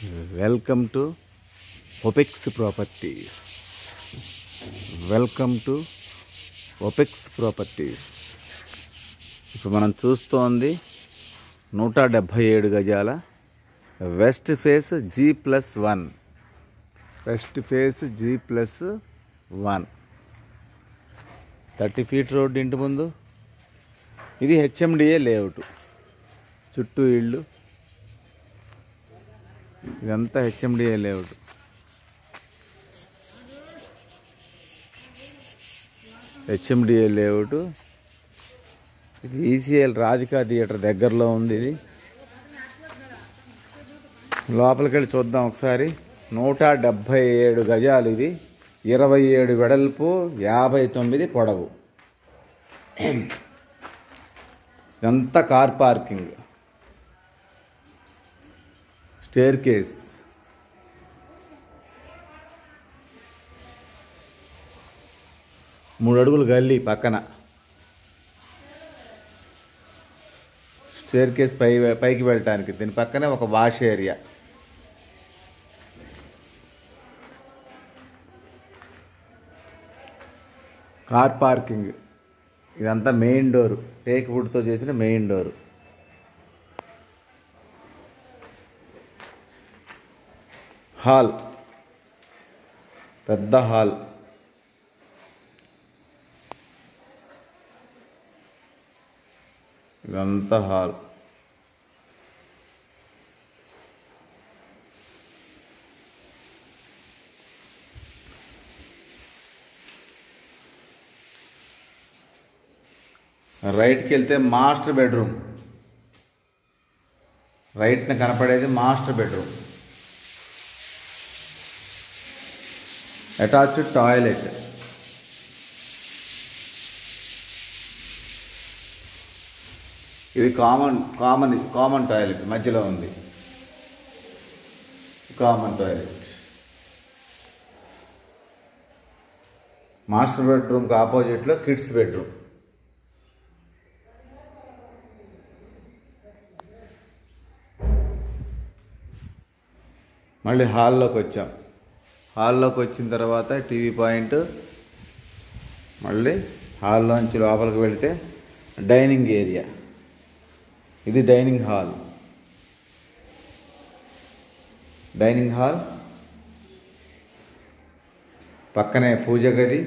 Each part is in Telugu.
Welcome to Opex properties welcome to Opex properties ఇప్పుడు మనం చూస్తోంది నూట డెబ్భై ఏడు గజాల west face G plus one west face G plus one thirty feet road ఇంటి ముందు. ఇది హెచ్ఎండిఏ లేఅవుట్ చుట్టూ ఇళ్ళు. ఇదంతా హెచ్ఎండిఏ లేఅవుట్ హెచ్ఎండిఏ లేఅవుట్ ఇది ఈసీఎల్ రాధికా థియేటర్ దగ్గరలో ఉంది ఇది. లోపలికి వెళ్ళి చూద్దాం ఒకసారి. నూట డెబ్భై ఏడు గజాలు ఇది. ఇరవై ఏడు వెడల్పు యాభై తొమ్మిది పొడవు. ఇదంతా కార్ పార్కింగ్. Stair case. మూడు అడుగులు గల్లీ పక్కన. స్టేర్ కేస్ పై పైకి వెళ్ళటానికి. దీని పక్కనే ఒక వాష్ ఏరియా. Car parking. ఇదంతా మెయిన్ డోర్. టేక్ వుడ్తో చేసిన మెయిన్ డోర్. హాల్ పెద్ద హాల్ ఇదంతా హాల్ రైట్కి వెళ్తే మాస్టర్ బెడ్రూమ్ రైట్న కనపడేది మాస్టర్ బెడ్రూమ్ అటాచ్డ్ టాయిలెట్. ఇది కామన్ కామన్ కామన్ టాయిలెట్ మధ్యలో ఉంది. Common toilet. మాస్టర్ బెడ్రూమ్కి ఆపోజిట్లో కిడ్స్ బెడ్రూమ్. మళ్ళీ హాల్లోకి వచ్చాం. హాల్లోకి వచ్చిన తర్వాత టీవీ పాయింట్ మళ్ళీ హాల్లోంచి లోపలికి వెళితే డైనింగ్ ఏరియా. ఇది డైనింగ్ హాల్. Dining hall. పక్కనే పూజ గది.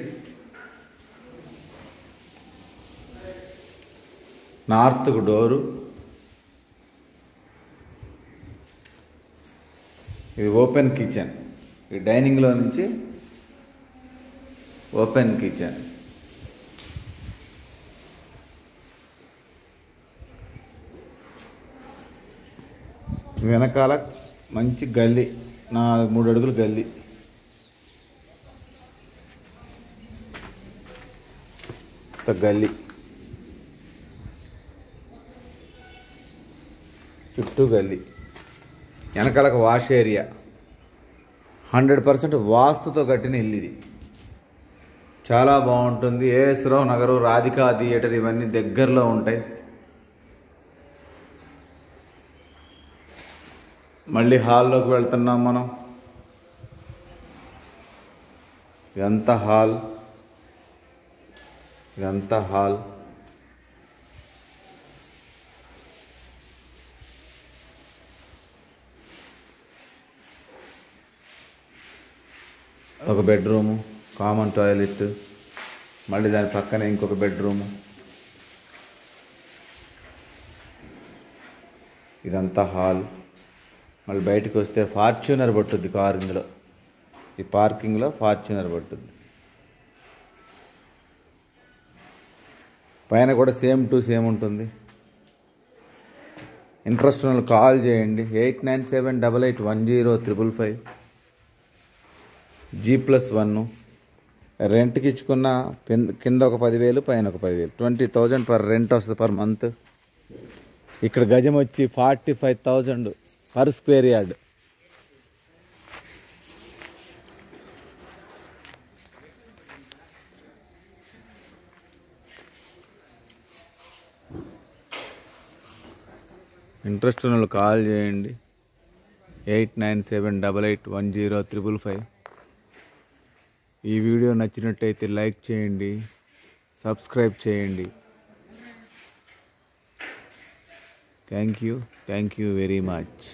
నార్త్కు డోరు. ఇది ఓపెన్ కిచెన్. ఈ డైనింగ్లో నుంచి ఓపెన్ కిచెన్ వెనకాల మంచి గల్లీ నాలుగు మూడు అడుగులు గల్లీ. ఒక గల్లీ. చుట్టూ గల్లీ. వెనకాలకు వాష్ ఏరియా. హండ్రెడ్ పర్సెంట్ వాస్తుతో కట్టిన ఇల్లు ఇది. చాలా బాగుంటుంది. ఏఎస్రావు నగరు రాధికా థియేటర్ ఇవన్నీ దగ్గరలో ఉంటాయి. మళ్ళీ హాల్లోకి వెళ్తున్నాం మనం. ఇదంతా హాల్? ఇదంతా హాల్? ఒక బెడ్రూము కామన్ టాయిలెట్ మళ్ళీ దాని పక్కనే ఇంకొక బెడ్రూము. ఇదంతా హాల్. మళ్ళీ బయటకు వస్తే ఫార్చ్యూనర్ పట్టుద్ది కారు ఇందులో. ఈ పార్కింగ్లో ఫార్చ్యూనర్ పట్టుద్ది. పైన కూడా సేమ్ టు సేమ్ ఉంటుంది. ఇంట్రెస్ట్ ఉన్న వాళ్ళు కాల్ చేయండి. Eight nine seven double eight one zero triple five. G plus one రెంట్కి ఇచ్చుకున్న కింద- ఒక పదివేలు పైన ఒక పదివేలు. ట్వంటీ థౌజండ్ పర్ రెంట్ వస్తుంది పర్ మంత్ ఇక్కడ గజం వచ్చి forty five thousand per square yard interest ఉన్న వాళ్ళు కాల్ చేయండి. Eight nine seven double eight one zero triple five ఈ వీడియో నచ్చినట్టయితే లైక్ చేయండి సబ్స్క్రైబ్ చేయండి. Thank you thank you very much